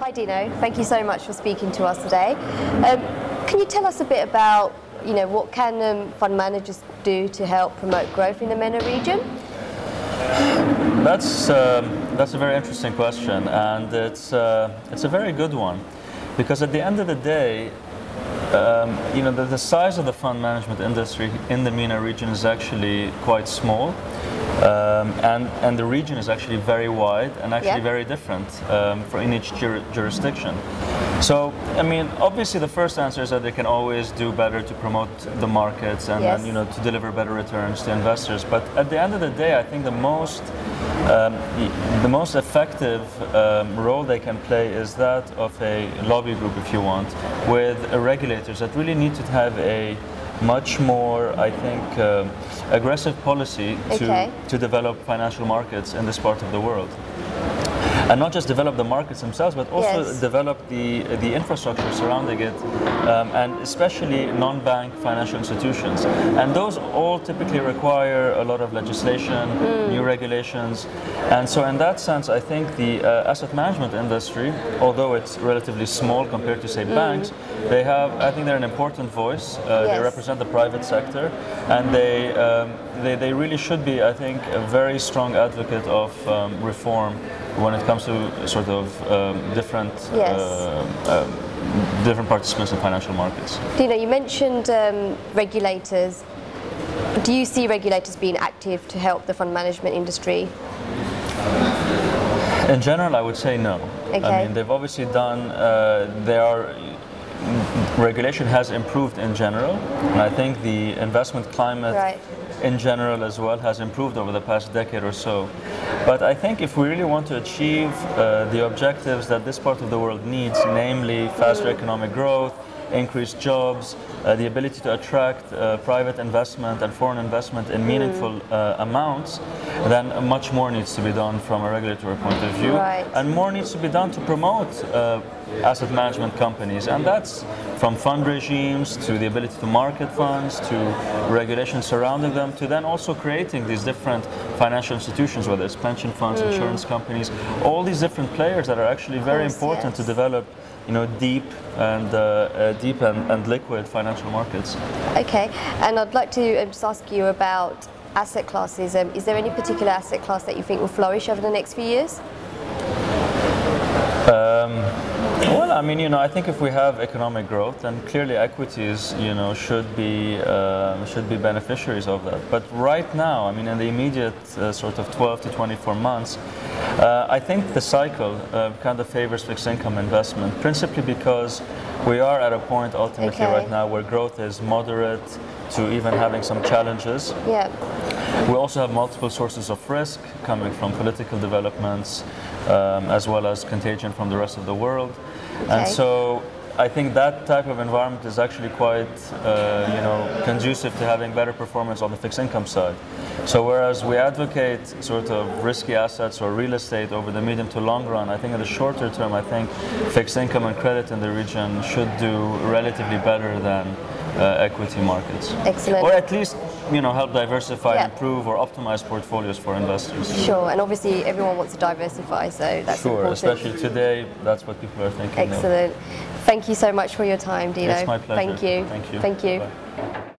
Hi Dino, thank you so much for speaking to us today. Um, can you tell us a bit about, you know, what can um, fund managers do to help promote growth in the MENA region? That's um, that's a very interesting question, and it's uh, it's a very good one, because at the end of the day, um, you know, the, the, size of the fund management industry in the MENA region is actually quite small. Um, and, and the region is actually very wide and actually very different um, for in each jur jurisdiction. So, I mean, obviously the first answer is that they can always do better to promote the markets and, yes. and you know, to deliver better returns to investors. But at the end of the day, I think the most um, the most effective um, role they can play is that of a lobby group, if you want, with regulators that really need to have a much more, I think, um, aggressive policy okay. to, to develop financial markets in this part of the world and not just develop the markets themselves, but also yes. develop the the infrastructure surrounding it, um, and especially non-bank financial institutions. And those all typically require a lot of legislation, mm. new regulations, and so in that sense, I think the uh, asset management industry, although it's relatively small compared to say mm. banks, they have I think they're an important voice. Uh, yes. They represent the private sector, and they, um, they they really should be I think a very strong advocate of um, reform when it comes to sort of um, different yes. uh, um, different participants in financial markets. Dino, you mentioned um, regulators. Do you see regulators being active to help the fund management industry? In general, I would say no. Okay. I mean, they've obviously done. Uh, they are regulation has improved in general, and I think the investment climate right. In general as well has improved over the past decade or so. But I think if we really want to achieve uh, the objectives that this part of the world needs, namely faster economic growth, increased jobs, uh, the ability to attract uh, private investment and foreign investment in meaningful mm. uh, amounts, then much more needs to be done from a regulatory point of view. Right. And more needs to be done to promote uh, asset management companies. And that's from fund regimes to the ability to market funds to regulations surrounding them to then also creating these different financial institutions, whether it's pension funds, mm. insurance companies, all these different players that are actually very course, important yes. to develop you know, deep and uh, uh, deep and, and, liquid financial markets. Okay, and I'd like to um, just ask you about asset classes. Um, is there any particular asset class that you think will flourish over the next few years? Um, well, I mean, you know, I think if we have economic growth, then clearly equities, you know, should be uh, should be beneficiaries of that. But right now, I mean, in the immediate uh, sort of 12 to 24 months, uh, I think the cycle uh, kind of favors fixed income investment, principally because we are at a point ultimately okay. right now where growth is moderate to even having some challenges. Yeah. We also have multiple sources of risk coming from political developments um, as well as contagion from the rest of the world. Okay. And so I think that type of environment is actually quite, uh, you know, conducive to having better performance on the fixed income side. So whereas we advocate sort of risky assets or real estate over the medium to long run, I think in the shorter term, I think fixed income and credit in the region should do relatively better than Uh, equity markets. Excellent. Or at least you know help diversify, yeah. improve, or optimize portfolios for investors. Sure, and obviously everyone wants to diversify, so that's sure. Important. Especially today, that's what people are thinking. Excellent. Of. Thank you so much for your time, Dino. It's my pleasure. Thank you. Thank you. Thank you. Bye.